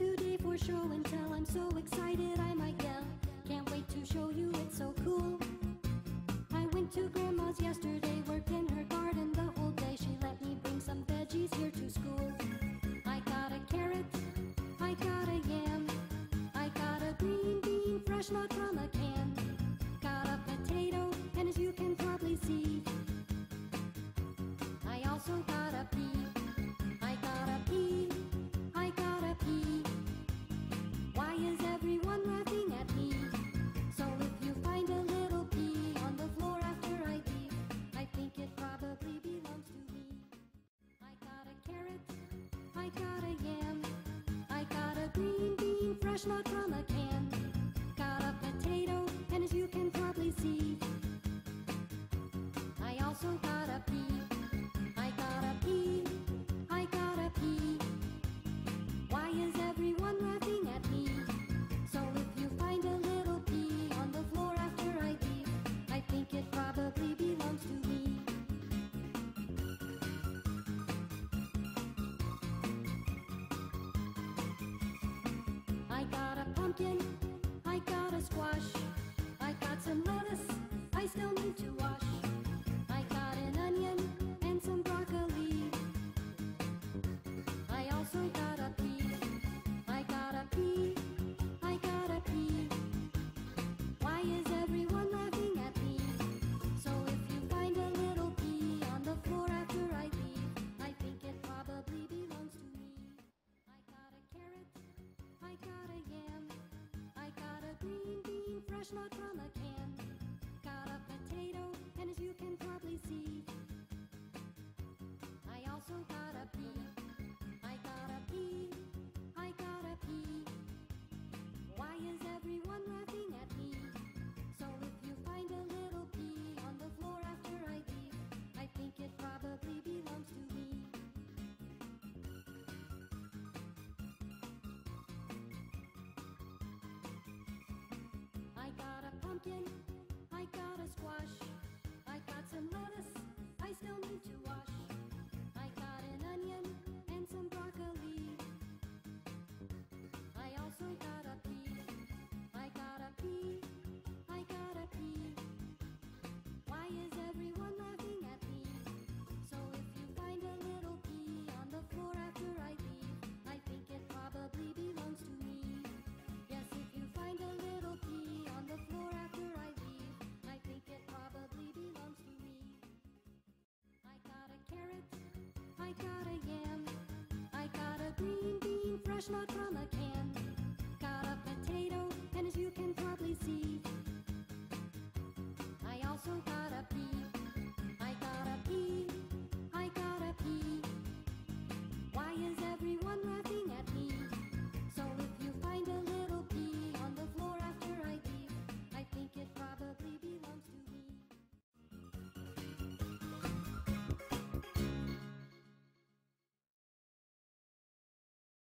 Today for show and tell, I'm so excited I might yell. Can't wait to show you, it's so cool. I went to grandma's yesterday, worked in her garden the whole day. She let me bring some veggies here to school. I got a carrot, I got a yam, I got a green bean, fresh not from I got a yam. I got a green bean, fresh not from a can. there's no drama. push my drama came.